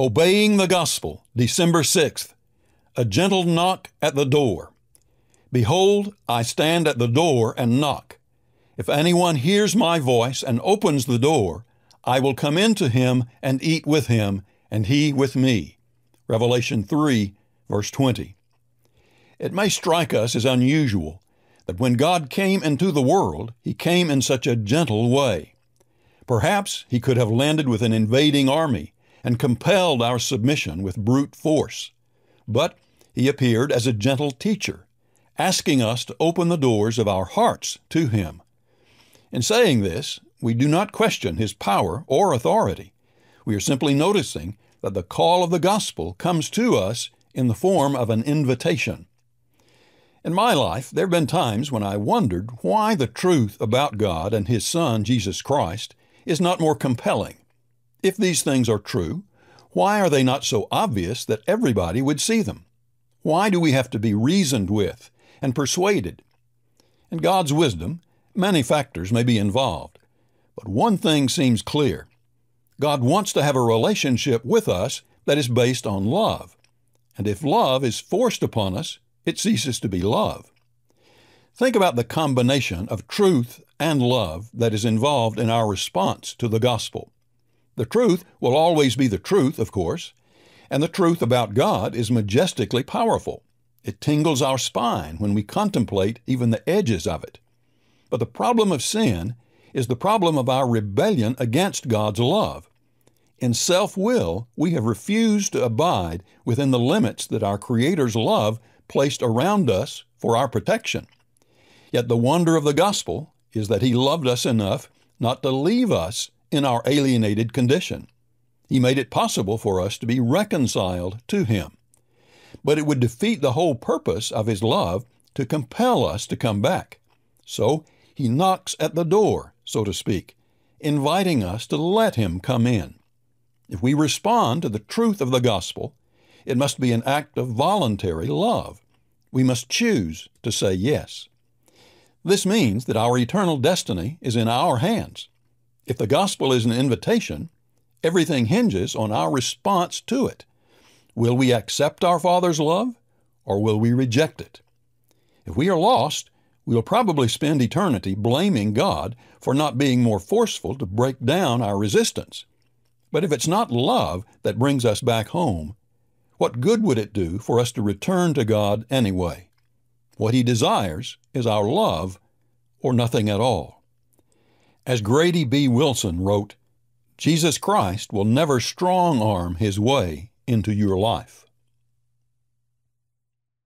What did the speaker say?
Obeying the Gospel, December 6th. A gentle knock at the door. Behold, I stand at the door and knock. If anyone hears my voice and opens the door, I will come in to him and eat with him, and he with me. Revelation 3, verse 20. It may strike us as unusual that when God came into the world, he came in such a gentle way. Perhaps he could have landed with an invading army and compelled our submission with brute force. But he appeared as a gentle teacher, asking us to open the doors of our hearts to him. In saying this, we do not question his power or authority. We are simply noticing that the call of the gospel comes to us in the form of an invitation. In my life, there have been times when I wondered why the truth about God and His Son, Jesus Christ, is not more compelling. If these things are true, why are they not so obvious that everybody would see them? Why do we have to be reasoned with and persuaded? In God's wisdom, many factors may be involved, but one thing seems clear. God wants to have a relationship with us that is based on love. And if love is forced upon us, it ceases to be love. Think about the combination of truth and love that is involved in our response to the gospel. The truth will always be the truth, of course, and the truth about God is majestically powerful. It tingles our spine when we contemplate even the edges of it. But the problem of sin is the problem of our rebellion against God's love. In self will, we have refused to abide within the limits that our Creator's love placed around us for our protection. Yet the wonder of the gospel is that He loved us enough not to leave us in our alienated condition. He made it possible for us to be reconciled to Him. But it would defeat the whole purpose of His love to compel us to come back. So He knocks at the door, so to speak, inviting us to let Him come in. If we respond to the truth of the gospel, it must be an act of voluntary love. We must choose to say yes. This means that our eternal destiny is in our hands. If the gospel is an invitation, everything hinges on our response to it. Will we accept our Father's love or will we reject it? If we are lost, we will probably spend eternity blaming God for not being more forceful to break down our resistance. But if it's not love that brings us back home, what good would it do for us to return to God anyway? What He desires is our love or nothing at all. As Grady B. Wilson wrote, Jesus Christ will never strong arm his way into your life.